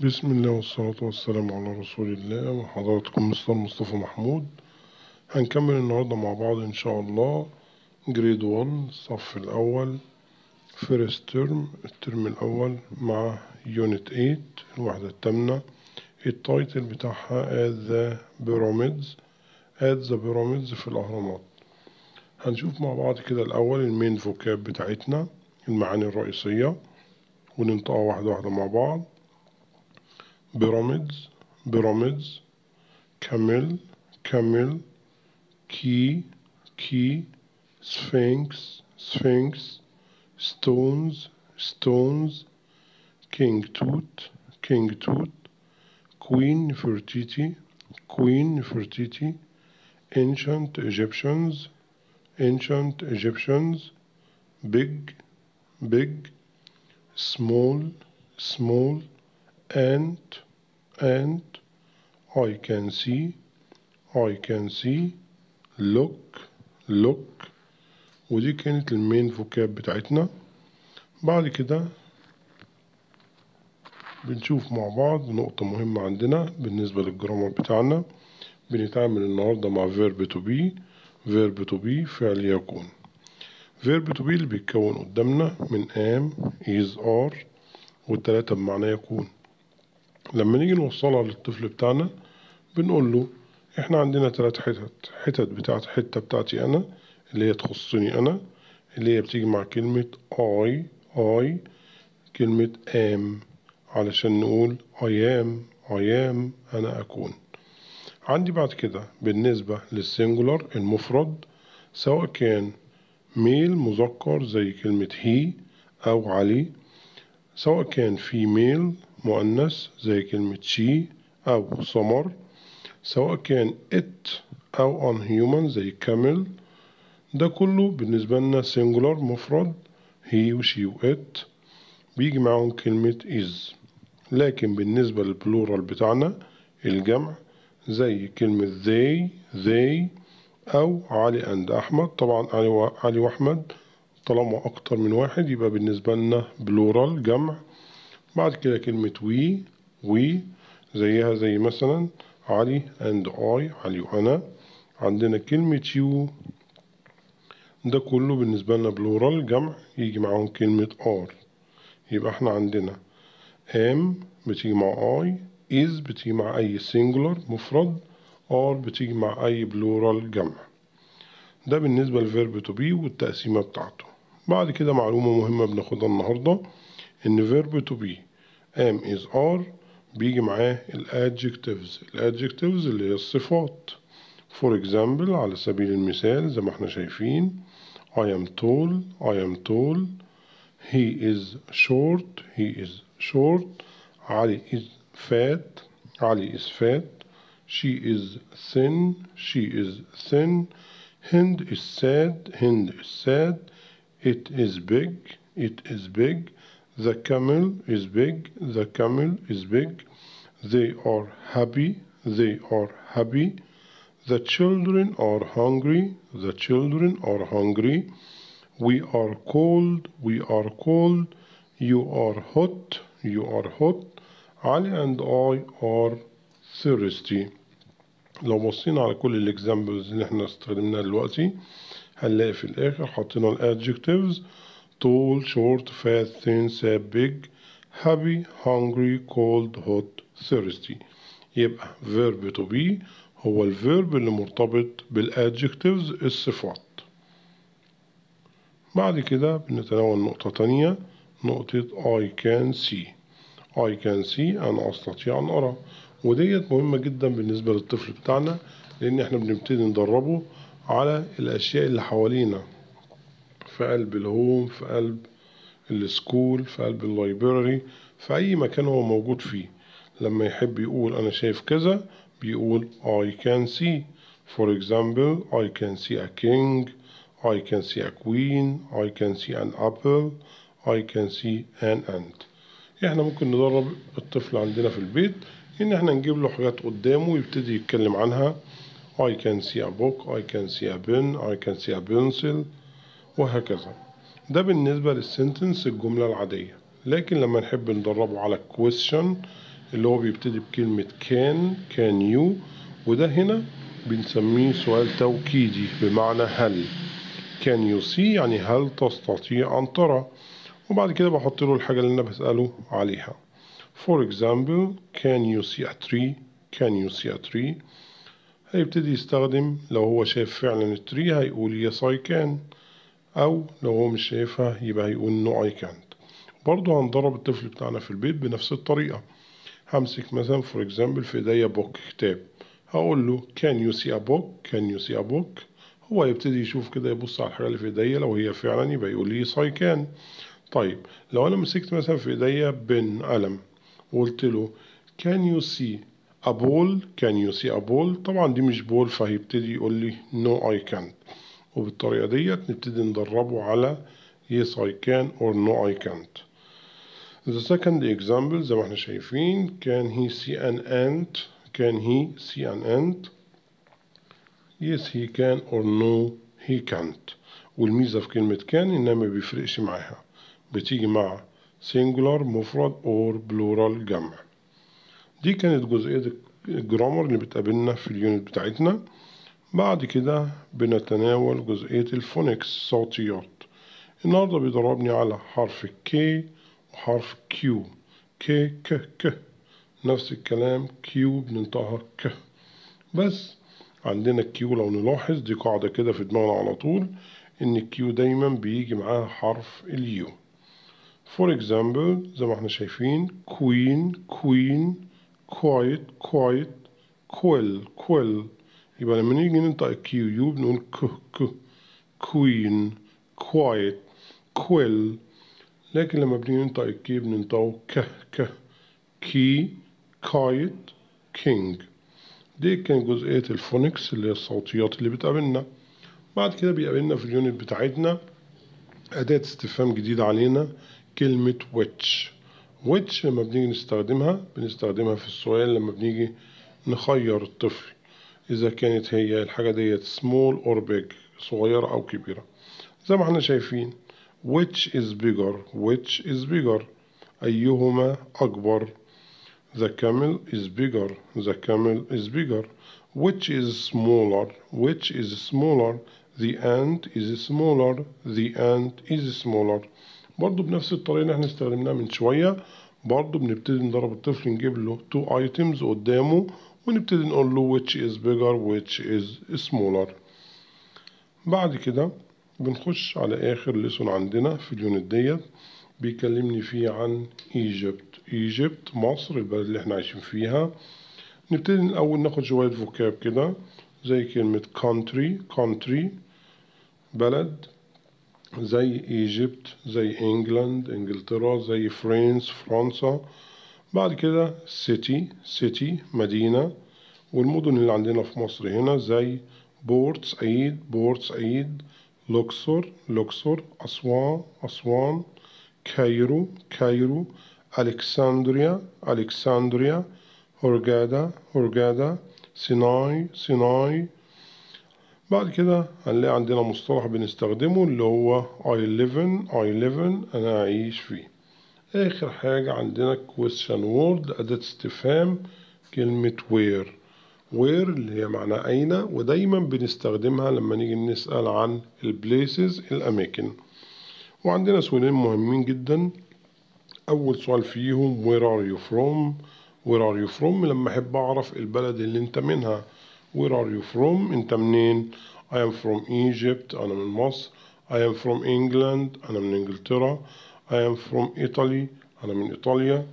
بسم الله والصلاة والسلام على رسول الله وحضراتكم Mr. مصطفى محمود هنكمل النهاردة مع بعض إن شاء الله grade 1 الصف الأول first term الترم الأول مع unit 8 الوحدة الثامنة ال title بتاعها at the pyramids at the pyramids في الأهرامات هنشوف مع بعض كده الأول ال main vocab بتاعتنا المعاني الرئيسية وننطقها واحدة واحدة مع بعض pyramids pyramids camel camel key key sphinx sphinx stones stones king tut king tut queen nefertiti queen nefertiti ancient egyptians ancient egyptians big big small small and and I can see I can see look look. ودي كانت المين فوكاب بتاعتنا. بعد كده بنشوف مع بعض نقطة مهمة عندنا بالنسبة للجرامر بتاعنا. بنتعامل النهاردة مع verb to be verb to be فعل يكون. verb to be اللي بيتكون قدامنا من am is are والتلاتة بمعنى يكون. لما نيجي نوصلها للطفل بتاعنا بنقول له إحنا عندنا تلات حتت. حتت بتاعت حتة بتاعتي أنا اللي هي تخصني أنا اللي هي بتيجي مع كلمة I I كلمة am علشان نقول I am أنا أكون. عندي بعد كده بالنسبة للسنجولار المفرد سواء كان ميل مذكر زي كلمة he أو علي سواء كان فيميل مؤنث زي كلمة she أو سمر سواء كان it أو unhuman زي camel ده كله بالنسبة لنا singular مفرد he و she و it بيجي معاهم كلمة is لكن بالنسبة لل plural بتاعنا الجمع زي كلمة they they أو Ali and Ahmed طبعا. علي وأحمد طالما أكتر من واحد يبقى بالنسبة لنا plural جمع بعد كده كلمة we we زيها زي مثلا Ali and I علي وأنا. عندنا كلمة you. ده كله بالنسبة لنا plural جمع يجي معاهم كلمة are يبقى إحنا عندنا am بتيجي مع I is بتيجي مع أي singular مفرد. Are بتيجي مع أي plural جمع. ده بالنسبة لل verb to be والتقسيمة بتاعته. بعد كده معلومة مهمة بناخدها النهاردة. إن verb to be am is are بيجي معاه الادجectives الادجectives اللي هي الصفات for example على سبيل المثال زي ما احنا شايفين I am tall I am tall he is short he is short علي is fat علي is fat she is thin she is thin Hind is sad Hind is sad it is big it is big the camel is big the camel is big they are happy they are happy the children are hungry the children are hungry we are cold we are cold you are hot you are hot Ali and I are thirsty لو بصينا على كل الاكزامبلز اللي احنا استخدمناها دلوقتي هنلاقي في الاخر حطينا الادجectives tall short fat thin sad big happy hungry cold hot thirsty. يبقى verb to be هو الفيرب اللي مرتبط بالادجectives الصفات. بعد كده بنتناول نقطة تانية نقطة I can see. I can see أنا أستطيع أن أرى. وديت مهمة جدا بالنسبة للطفل بتاعنا لأن إحنا بنبتدي ندربه على الأشياء اللي حوالينا. في قلب ال home في قلب ال school في قلب ال library في أي مكان هو موجود فيه. لما يحب يقول أنا شايف كذا بيقول I can see. For example I can see a king I can see a queen I can see an apple I can see an ant. إحنا ممكن ندرب الطفل عندنا في البيت إن إحنا نجيب له حاجات قدامه ويبتدي يتكلم عنها. I can see a book I can see a pen I can see a pencil. وهكذا. ده بالنسبة لل sentence الجملة العادية. لكن لما نحب ندربه على question اللي هو بيبتدي بكلمة can can you وده هنا بنسميه سؤال توكيدي بمعنى هل. can you see يعني هل تستطيع أن ترى. وبعد كده بحط له الحاجة اللي أنا بسأله عليها. For example can you see a tree can you see a tree هيبتدي يستخدم لو هو شايف فعلا ال tree هيقول yes I can. أو لو هو مش شايفها يبقى هيقول no I can't. برضه هندرب الطفل بتاعنا في البيت بنفس الطريقة. همسك مثلا for example في إيديا book كتاب. هقول له can you see a book? Can you see a book? هو يبتدي يشوف كده يبص على الحاجة اللي في إيديا. لو هي فعلا يبقى يقول لي I can. طيب لو أنا مسكت مثلا في إيديا بن قلم وقلت له can you see a ball? Can you see a ball? طبعا دي مش بول فهيبتدي يقول لي no I can't. وبالطريقة ديت نبتدي ندربه على yes I can or no I can't. The second example زي ما إحنا شايفين can he see an ant? Can he see an ant? Yes he can or no he can't. والميزة في كلمة can إنها ما بيفرقش معاها. بتيجي مع singular مفرد or plural جمع. دي كانت جزئية ال grammar اللي بتقابلنا في ال unit بتاعتنا. بعد كده بنتناول جزئية ال phonics صوتيات. النهاردة بيدربني على حرف K وحرف Q. K ك ك نفس الكلام Q بننطقها ك بس عندنا Q لو نلاحظ دي قاعدة كده في دماغنا على طول إن Q دايما بيجي معاها حرف ال U For example زي ما إحنا شايفين queen queen quiet quiet quill quill يبقى لما نيجي ننطق ال Q U بنقول ك ك queen quiet quill. لكن لما بنيجي ننطق ال K بننطقه ك ك key kite king دي كان جزئية ال phonics اللي هي الصوتيات اللي بتقابلنا. بعد كده بيقابلنا في ال unit بتاعتنا أداة استفهام جديدة علينا كلمة which. Which لما بنيجي نستخدمها بنستخدمها في السؤال لما بنيجي نخير الطفل. إذا كانت هي الحاجة ديت small or big صغيرة أو كبيرة زي ما إحنا شايفين which is bigger which is bigger أيهما أكبر the camel is bigger the camel is bigger which is smaller which is smaller the ant is smaller the ant is smaller برضو بنفس الطريقة اللي إحنا استخدمناها من شوية برضو بنبتدي ندرب الطفل نجيب له two items قدامه ونبتدي نقول له which is bigger which is smaller. بعد كده بنخش على آخر lesson عندنا في ال unit ديت بيكلمني فيه عن Egypt Egypt مصر البلد اللي إحنا عايشين فيها. نبتدي الأول ناخد شوية vocab كده زي كلمة country country بلد زي Egypt زي England إنجلترا زي فرنسا فرنسا. بعد كده city city مدينة. والمدن اللي عندنا في مصر هنا زي Port Said Port Said Luxor Luxor Aswan Aswan Cairo Cairo Alexandria Alexandria Hurghada Hurghada Sinai Sinai. بعد كده هنلاقي عندنا مصطلح بنستخدمه اللي هو I live in I live in أنا أعيش فيه. آخر حاجة عندنا question word أداة استفهام كلمة where. Where اللي هي معنى أين؟ ودايما بنستخدمها لما نيجي نسأل عن البليسز الأماكن. وعندنا سؤالين مهمين جدا. أول سؤال فيهم where are you from where are you from لما أحب أعرف البلد اللي أنت منها. Where are you from أنت منين؟ I am from Egypt أنا من مصر. I am from England أنا من إنجلترا. I am from Italy. أنا من إيطاليا.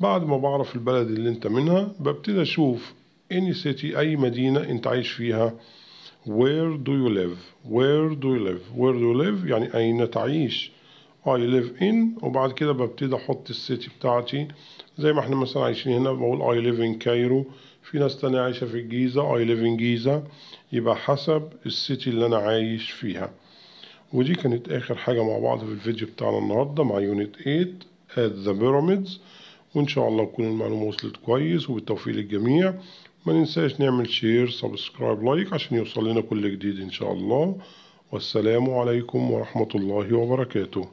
بعد ما بعرف البلد اللي أنت منها ببتدي أشوف any city أي مدينة أنت عايش فيها. Where do you live where do you live where do you live يعني أين تعيش؟ I live in. وبعد كده ببتدي أحط السيتي بتاعتي. زي ما إحنا مثلا عايشين هنا بقول I live in كايرو في ناس تانية عايشة في الجيزة I live in جيزة يبقى حسب السيتي اللي أنا عايش فيها. ودي كانت آخر حاجة مع بعض في الفيديو بتاعنا النهاردة مع unit 8 at the pyramids. وإن شاء الله تكون المعلومة وصلت كويس وبالتوفيق للجميع. ما ننساش نعمل share subscribe like عشان يوصل لنا كل جديد إن شاء الله. والسلام عليكم ورحمة الله وبركاته.